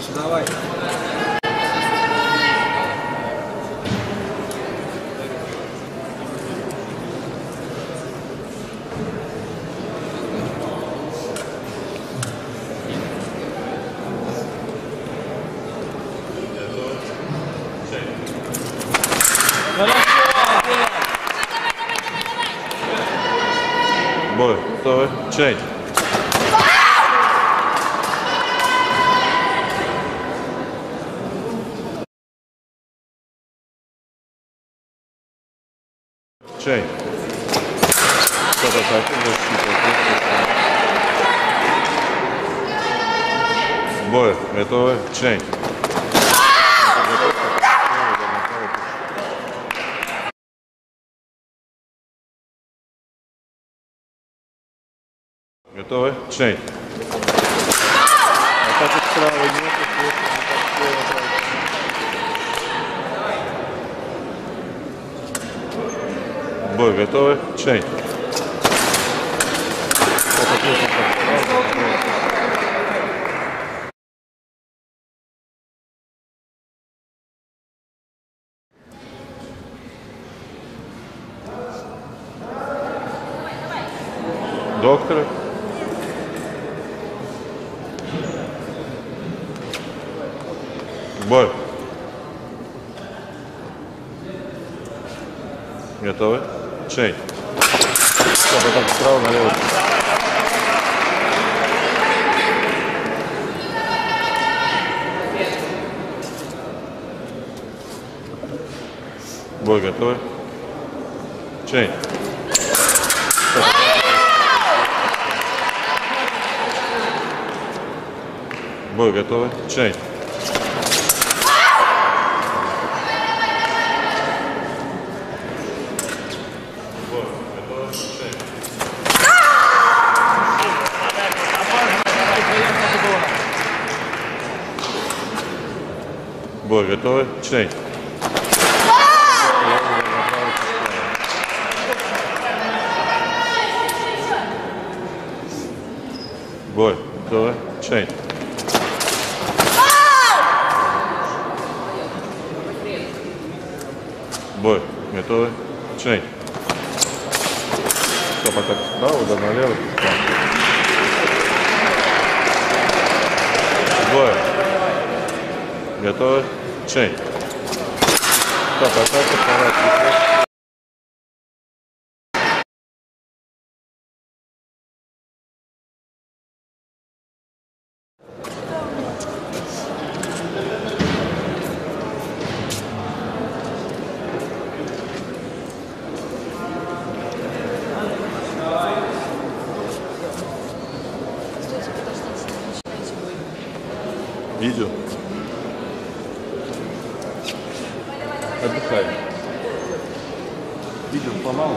Маша, давай. Бой, готовы? Чей. Чей. Стоп, атака, Бой, готовы? Чей. Готовы? Чей. Атака справа нет, Бой, готовы? Чей. Доктор. Бой. Готовы? Чей. Стоп, потом справа налево. Бой готовы? Чей. Бой готовы? Чей. Бой готовы? Чей. Бой готовы? Чей. Бой готовы? Чей. Бой готовы? Чей. Стоп, а так справа, да налево. Бой. Готовы? Чей. Стоп, атака, поворот. Видео. Отдыхаем. Видео помалу.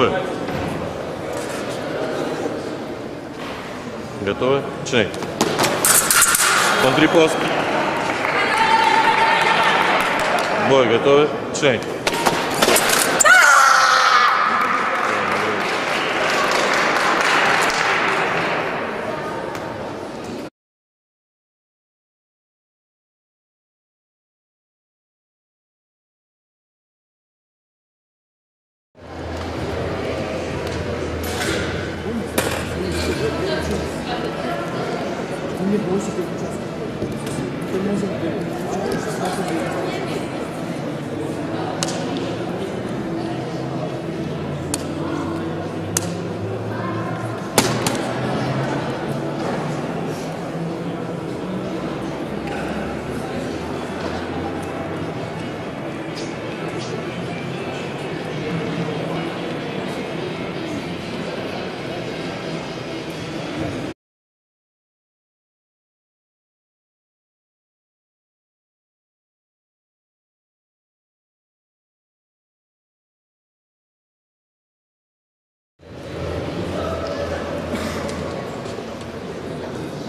Бой. Готовы? Чей. Контрипост. Бой, готовы? 이게 무엇이 되는지 알겠습니다.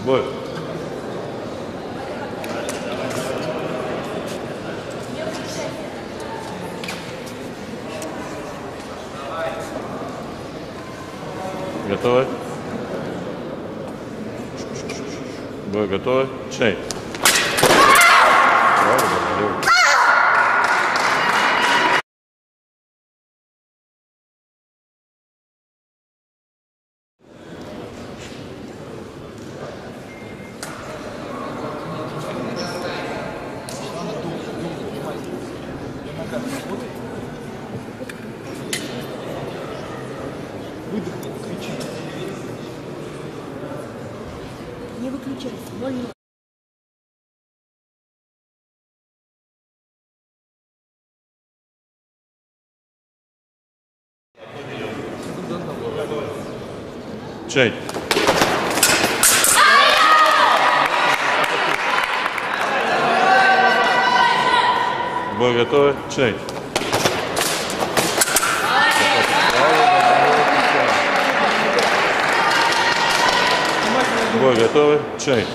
Бой. Готовы? Бой готовы? Начинай. Правильно, Ноль ноль. Начинай. Бой готовы? Начинай. Бой готовы? Начинай.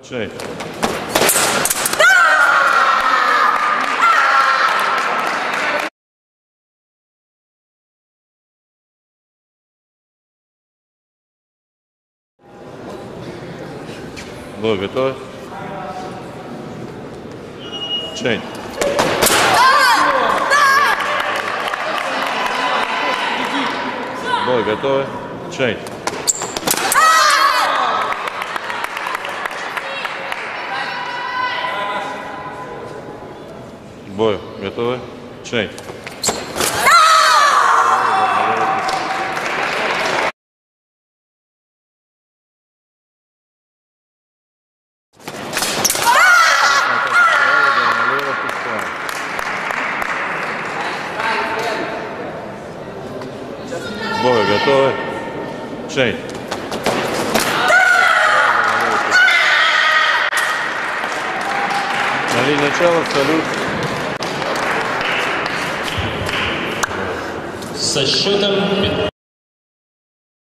Начинай. Бой готовы? Начинай. Бой готовы? Начинай. Бой готовы? Начинай. Бой готовы? Начинай. На линии начала салют. Со счетом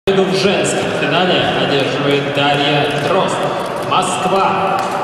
в женском финале одерживает Дарья Дрозд. Москва.